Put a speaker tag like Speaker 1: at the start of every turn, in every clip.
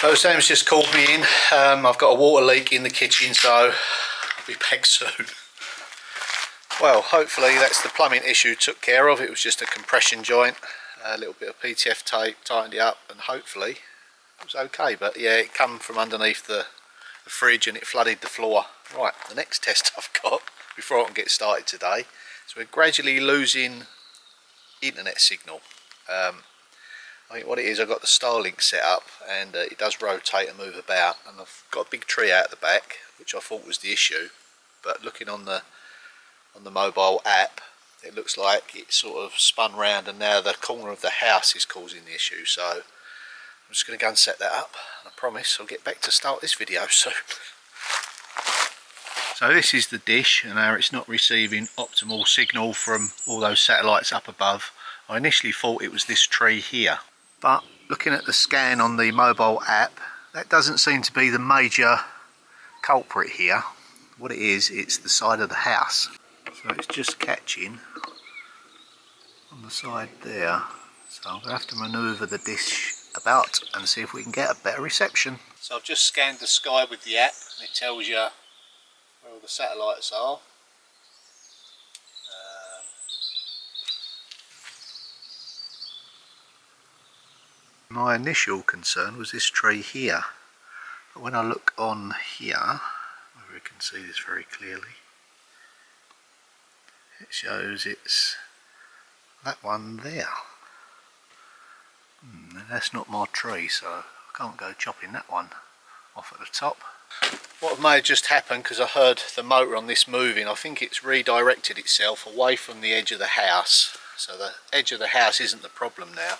Speaker 1: So Sam's just called me in. Um, I've got a water leak in the kitchen, so I'll be back soon. Well, hopefully that's the plumbing issue took care of. It was just a compression joint, a little bit of PTF tape, tightened it up, and hopefully it was okay. But yeah, it come from underneath the, the fridge and it flooded the floor. Right, the next test I've got before I can get started today. So we're gradually losing internet signal. Um, I what it is, I've got the Starlink set up and uh, it does rotate and move about and I've got a big tree out the back which I thought was the issue but looking on the on the mobile app it looks like it sort of spun round and now the corner of the house is causing the issue so I'm just going to go and set that up and I promise I'll get back to start this video soon. So this is the dish and now it's not receiving optimal signal from all those satellites up above. I initially thought it was this tree here but looking at the scan on the mobile app that doesn't seem to be the major culprit here. What it is it's the side of the house. So it's just catching on the side there. So I'm going to have to manoeuvre the dish about and see if we can get a better reception. So I've just scanned the sky with the app and it tells you where all the satellites are My initial concern was this tree here, but when I look on here, we can see this very clearly, it shows it's that one there. Hmm, that's not my tree, so I can't go chopping that one off at the top. What may have just happened, because I heard the motor on this moving, I think it's redirected itself away from the edge of the house. So the edge of the house isn't the problem now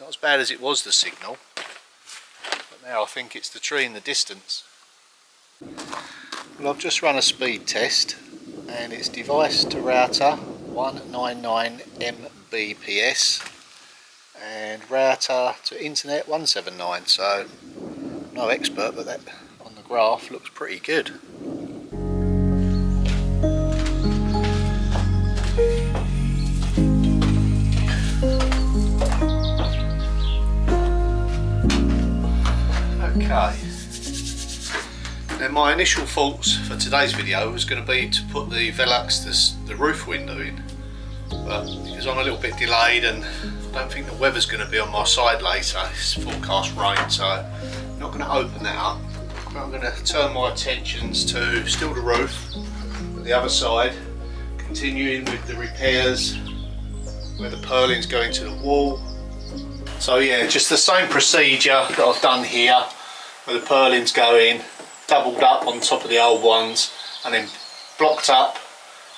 Speaker 1: not as bad as it was the signal, but now I think it's the tree in the distance. Well I've just run a speed test and it's device to router 199 Mbps and router to internet 179 so no expert but that on the graph looks pretty good. Okay. Now my initial thoughts for today's video was going to be to put the Velux, the roof window in. But because I'm a little bit delayed and I don't think the weather's going to be on my side later, it's forecast rain so I'm not going to open that up. But I'm going to turn my attentions to still the roof, but the other side, continuing with the repairs where the purlin's going to the wall. So yeah, just the same procedure that I've done here where the purlins go in, doubled up on top of the old ones and then blocked up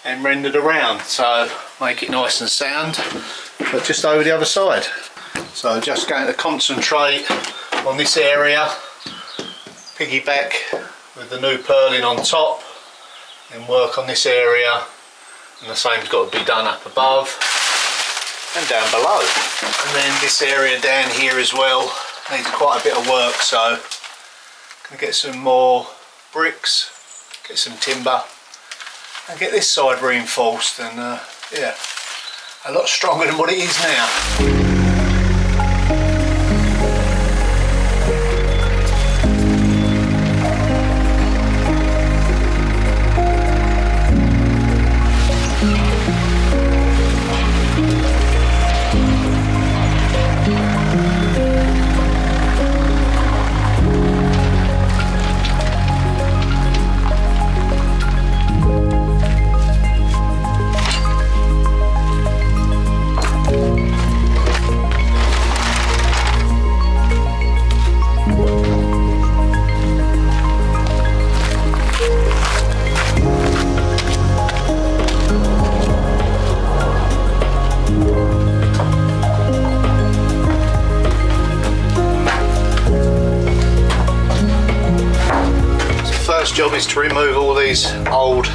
Speaker 1: and rendered around. So make it nice and sound but just over the other side. So just going to concentrate on this area piggyback with the new purlin on top and work on this area and the same's got to be done up above and down below. And then this area down here as well needs quite a bit of work so get some more bricks, get some timber and get this side reinforced and uh, yeah, a lot stronger than what it is now. Job is to remove all these old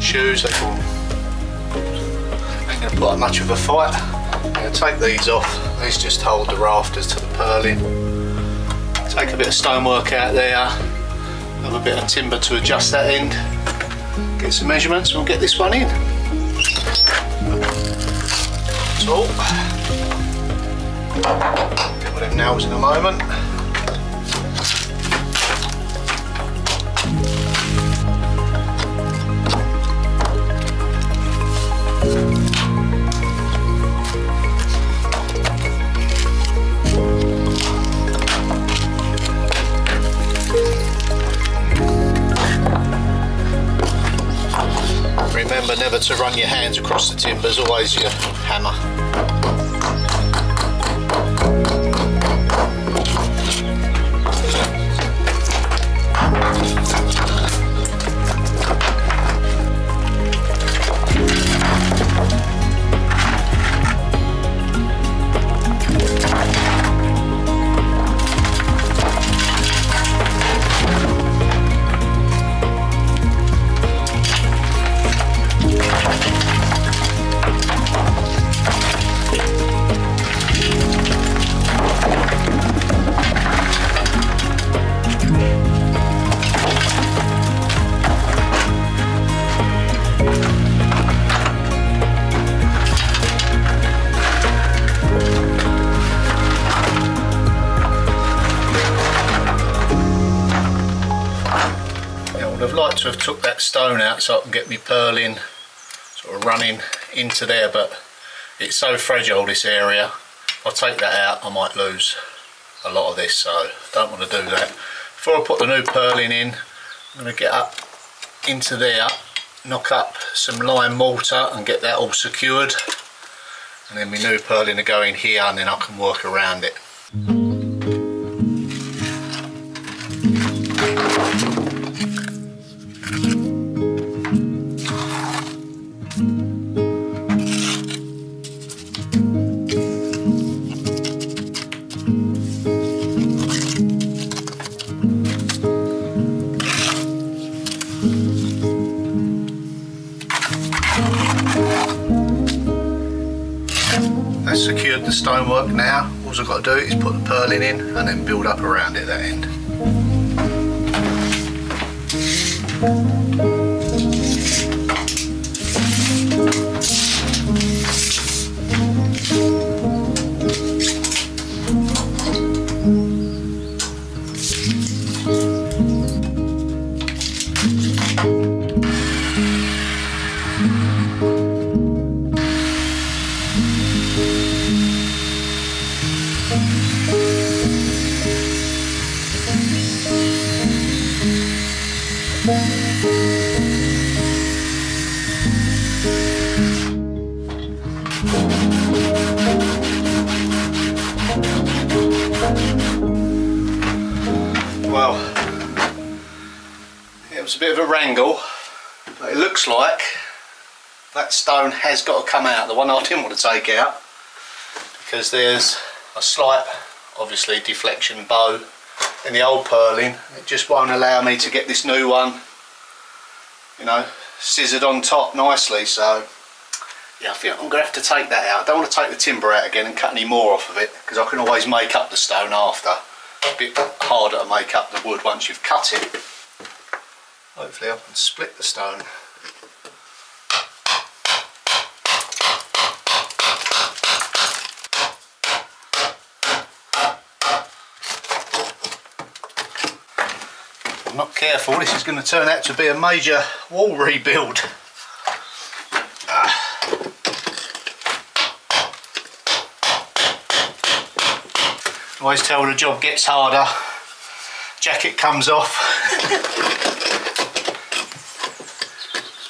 Speaker 1: shoes. They ain't going to put up much of a fight. I'm going to take these off. These just hold the rafters to the purlin. Take a bit of stonework out there. Have a bit of timber to adjust that end. Get some measurements we'll get this one in. So, nails in a moment. To run your hands across the timbers, always your hammer. To have took that stone out so I can get my purlin sort of running into there but it's so fragile this area. If I take that out I might lose a lot of this so don't want to do that. Before I put the new purlin in I'm going to get up into there knock up some lime mortar and get that all secured. And then my new purlin will go in here and then I can work around it got to do is put the purlin in and then build up around it at that end. Well, it was a bit of a wrangle, but it looks like that stone has got to come out, the one I didn't want to take out, because there's a slight, obviously, deflection bow in the old purlin It just won't allow me to get this new one, you know, scissored on top nicely, so yeah, I think I'm going to have to take that out. I don't want to take the timber out again and cut any more off of it because I can always make up the stone after. A bit harder to make up the wood once you've cut it. Hopefully I can split the stone. I'm not careful, this is going to turn out to be a major wall rebuild. Always tell the job gets harder jacket comes off.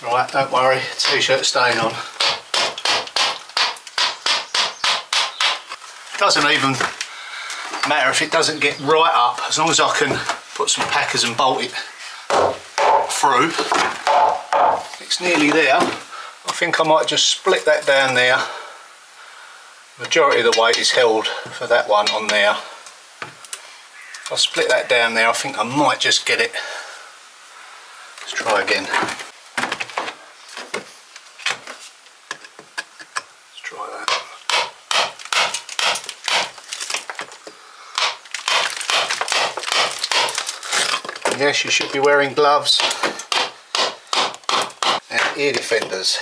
Speaker 1: Right don't worry t-shirt staying on. Doesn't even matter if it doesn't get right up as long as I can put some packers and bolt it through. It's nearly there I think I might just split that down there majority of the weight is held for that one on there. If I split that down there I think I might just get it. Let's try again. Let's try that. yes, you should be wearing gloves and ear defenders.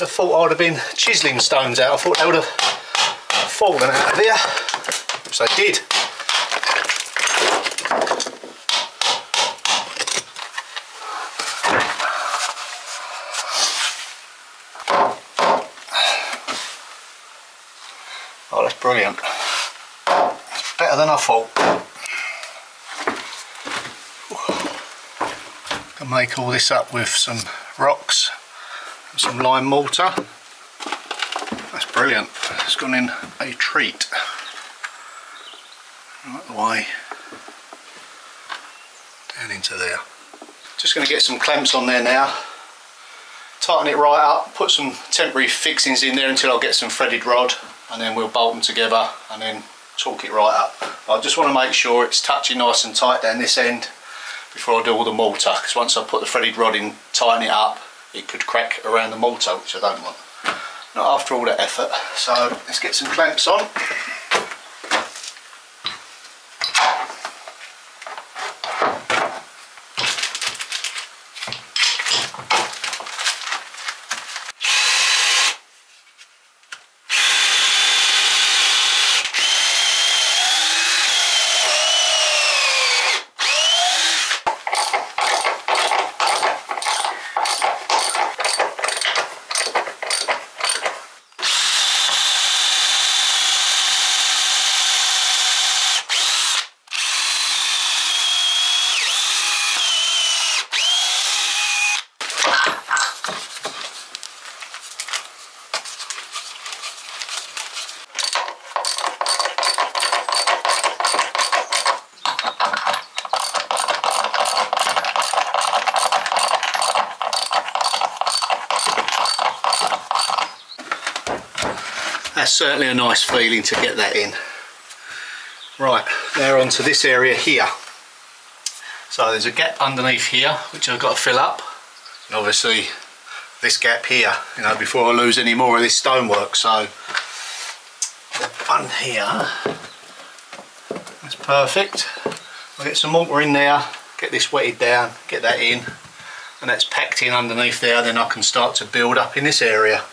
Speaker 1: I thought I'd have been chiselling stones out. I thought they would have fallen out of here, which they did. Oh, that's brilliant. It's better than I thought. Can make all this up with some rocks some lime mortar. That's brilliant. It's gone in a treat. Right the way down into there. Just going to get some clamps on there now. Tighten it right up, put some temporary fixings in there until I get some threaded rod and then we'll bolt them together and then torque it right up. I just want to make sure it's touching nice and tight down this end before I do all the mortar because once I put the threaded rod in, tighten it up, it could crack around the mortar which I don't want. Not after all that effort. So let's get some clamps on. That's certainly a nice feeling to get that in. Right, now onto this area here. So there's a gap underneath here which I've got to fill up. And obviously this gap here, you know, before I lose any more of this stonework. So one here, that's perfect. I'll get some mortar in there, get this wetted down, get that in, and that's packed in underneath there, then I can start to build up in this area.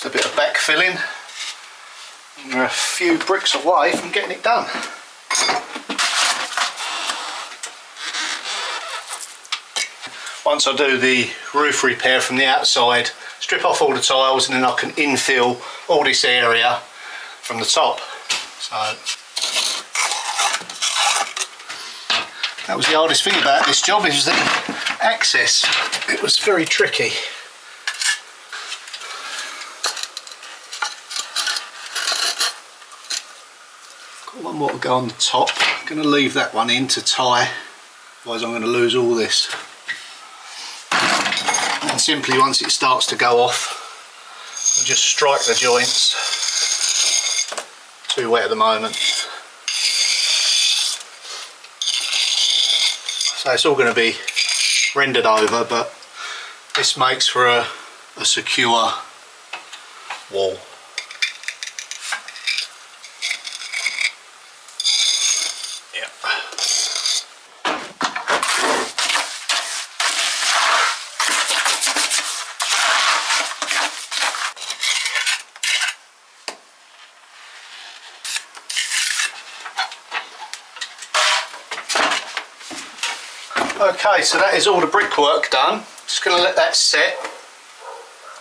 Speaker 1: Just a bit of backfilling. We're a few bricks away from getting it done. Once I do the roof repair from the outside, strip off all the tiles and then I can infill all this area from the top. So that was the hardest thing about this job is the access. It was very tricky. One more to go on the top. I'm going to leave that one in to tie, otherwise I'm going to lose all this. And simply once it starts to go off, I'll just strike the joints. Too wet at the moment. So it's all going to be rendered over, but this makes for a, a secure wall. Okay, so that is all the brickwork done. Just going to let that set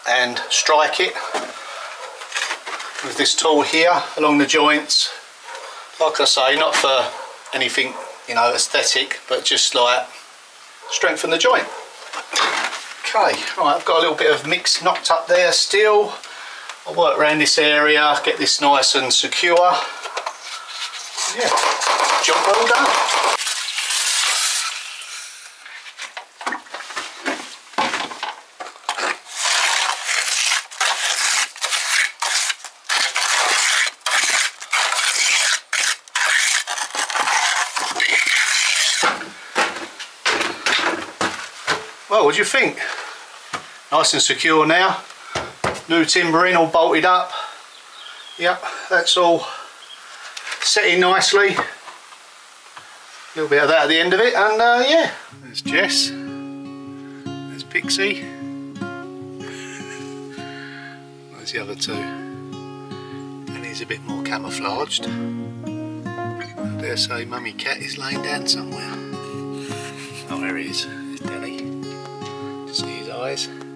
Speaker 1: and strike it with this tool here along the joints. Like I say, not for anything, you know, aesthetic, but just like strengthen the joint. Okay, right, I've got a little bit of mix knocked up there still. I'll work around this area, get this nice and secure. Yeah, job well done. What do you think? Nice and secure now. New timbering all bolted up. Yep, that's all setting nicely. A little bit of that at the end of it, and uh, yeah. There's Jess. There's Pixie. There's the other two. And he's a bit more camouflaged. I dare say Mummy Cat is laying down somewhere. Oh, there he is. There's Denny eyes.